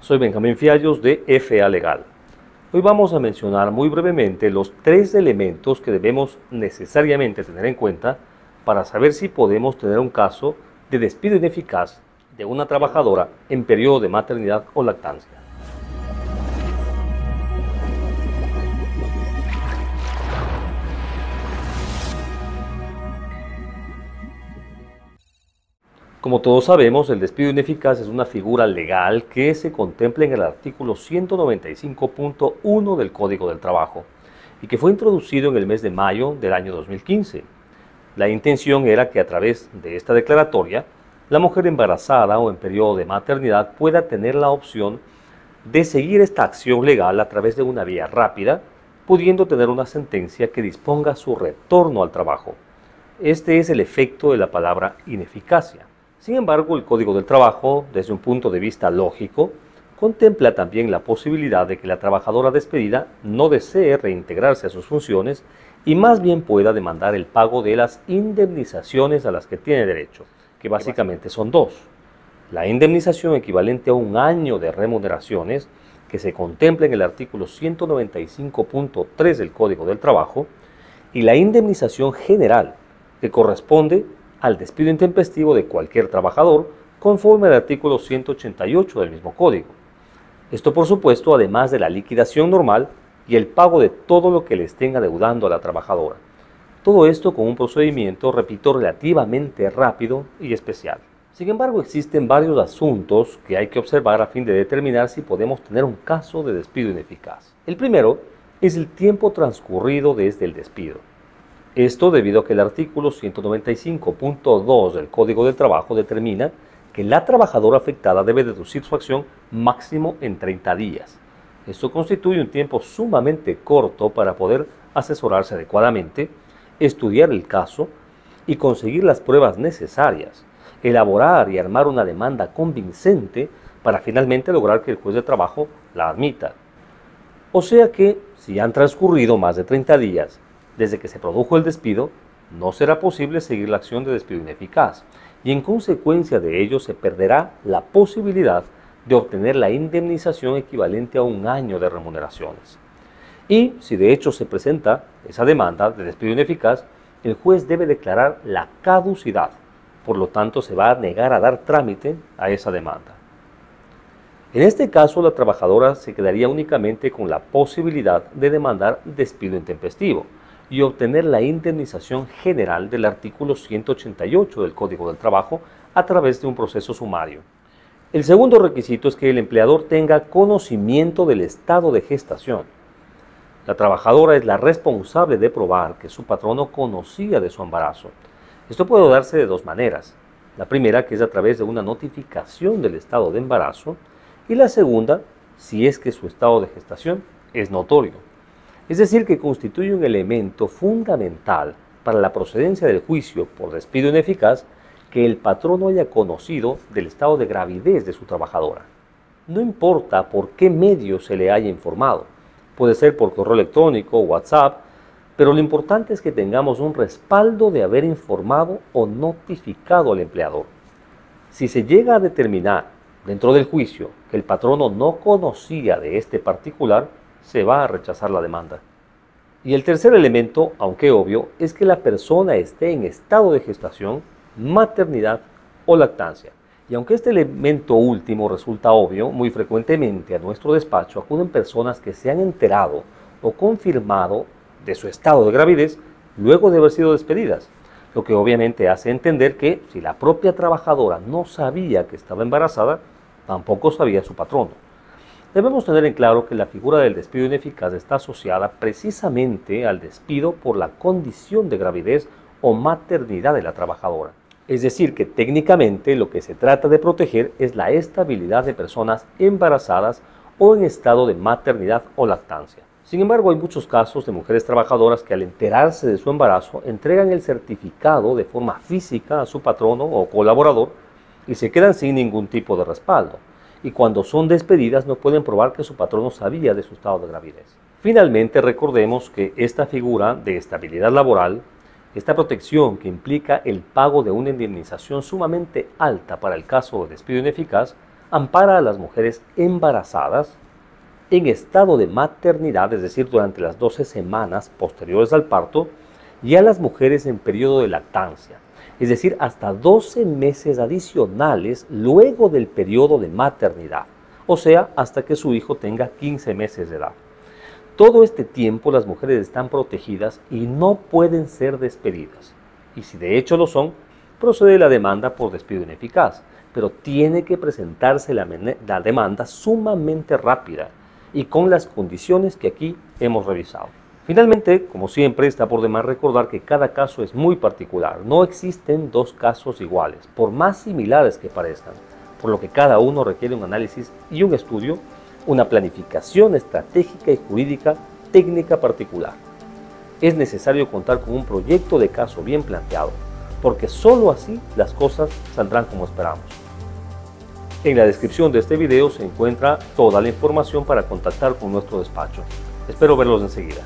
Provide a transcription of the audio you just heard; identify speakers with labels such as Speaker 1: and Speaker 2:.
Speaker 1: Soy Benjamín Fiallos de FA Legal. Hoy vamos a mencionar muy brevemente los tres elementos que debemos necesariamente tener en cuenta para saber si podemos tener un caso de despido ineficaz de una trabajadora en periodo de maternidad o lactancia. Como todos sabemos, el despido ineficaz es una figura legal que se contempla en el artículo 195.1 del Código del Trabajo y que fue introducido en el mes de mayo del año 2015. La intención era que a través de esta declaratoria, la mujer embarazada o en periodo de maternidad pueda tener la opción de seguir esta acción legal a través de una vía rápida, pudiendo tener una sentencia que disponga su retorno al trabajo. Este es el efecto de la palabra ineficacia. Sin embargo, el Código del Trabajo, desde un punto de vista lógico, contempla también la posibilidad de que la trabajadora despedida no desee reintegrarse a sus funciones y más bien pueda demandar el pago de las indemnizaciones a las que tiene derecho, que básicamente son dos. La indemnización equivalente a un año de remuneraciones que se contempla en el artículo 195.3 del Código del Trabajo y la indemnización general que corresponde al despido intempestivo de cualquier trabajador conforme al artículo 188 del mismo código. Esto por supuesto además de la liquidación normal y el pago de todo lo que le estén adeudando a la trabajadora. Todo esto con un procedimiento, repito, relativamente rápido y especial. Sin embargo, existen varios asuntos que hay que observar a fin de determinar si podemos tener un caso de despido ineficaz. El primero es el tiempo transcurrido desde el despido. Esto debido a que el artículo 195.2 del Código del Trabajo determina que la trabajadora afectada debe deducir su acción máximo en 30 días. Esto constituye un tiempo sumamente corto para poder asesorarse adecuadamente, estudiar el caso y conseguir las pruebas necesarias, elaborar y armar una demanda convincente para finalmente lograr que el juez de trabajo la admita. O sea que, si han transcurrido más de 30 días desde que se produjo el despido, no será posible seguir la acción de despido ineficaz y en consecuencia de ello se perderá la posibilidad de obtener la indemnización equivalente a un año de remuneraciones. Y si de hecho se presenta esa demanda de despido ineficaz, el juez debe declarar la caducidad, por lo tanto se va a negar a dar trámite a esa demanda. En este caso, la trabajadora se quedaría únicamente con la posibilidad de demandar despido intempestivo, y obtener la indemnización general del artículo 188 del Código del Trabajo a través de un proceso sumario. El segundo requisito es que el empleador tenga conocimiento del estado de gestación. La trabajadora es la responsable de probar que su patrono conocía de su embarazo. Esto puede darse de dos maneras. La primera, que es a través de una notificación del estado de embarazo, y la segunda, si es que su estado de gestación es notorio es decir, que constituye un elemento fundamental para la procedencia del juicio por despido ineficaz que el patrono haya conocido del estado de gravidez de su trabajadora. No importa por qué medio se le haya informado, puede ser por correo electrónico o WhatsApp, pero lo importante es que tengamos un respaldo de haber informado o notificado al empleador. Si se llega a determinar dentro del juicio que el patrono no conocía de este particular, se va a rechazar la demanda. Y el tercer elemento, aunque obvio, es que la persona esté en estado de gestación, maternidad o lactancia. Y aunque este elemento último resulta obvio, muy frecuentemente a nuestro despacho acuden personas que se han enterado o confirmado de su estado de gravidez luego de haber sido despedidas, lo que obviamente hace entender que si la propia trabajadora no sabía que estaba embarazada, tampoco sabía su patrono. Debemos tener en claro que la figura del despido ineficaz está asociada precisamente al despido por la condición de gravidez o maternidad de la trabajadora. Es decir, que técnicamente lo que se trata de proteger es la estabilidad de personas embarazadas o en estado de maternidad o lactancia. Sin embargo, hay muchos casos de mujeres trabajadoras que al enterarse de su embarazo entregan el certificado de forma física a su patrono o colaborador y se quedan sin ningún tipo de respaldo y cuando son despedidas no pueden probar que su patrono sabía de su estado de gravidez. Finalmente, recordemos que esta figura de estabilidad laboral, esta protección que implica el pago de una indemnización sumamente alta para el caso de despido ineficaz, ampara a las mujeres embarazadas en estado de maternidad, es decir, durante las 12 semanas posteriores al parto, y a las mujeres en periodo de lactancia, es decir, hasta 12 meses adicionales luego del periodo de maternidad, o sea, hasta que su hijo tenga 15 meses de edad. Todo este tiempo las mujeres están protegidas y no pueden ser despedidas. Y si de hecho lo son, procede la demanda por despido ineficaz, pero tiene que presentarse la, la demanda sumamente rápida y con las condiciones que aquí hemos revisado. Finalmente, como siempre, está por demás recordar que cada caso es muy particular. No existen dos casos iguales, por más similares que parezcan, por lo que cada uno requiere un análisis y un estudio, una planificación estratégica y jurídica técnica particular. Es necesario contar con un proyecto de caso bien planteado, porque sólo así las cosas saldrán como esperamos. En la descripción de este video se encuentra toda la información para contactar con nuestro despacho. Espero verlos enseguida.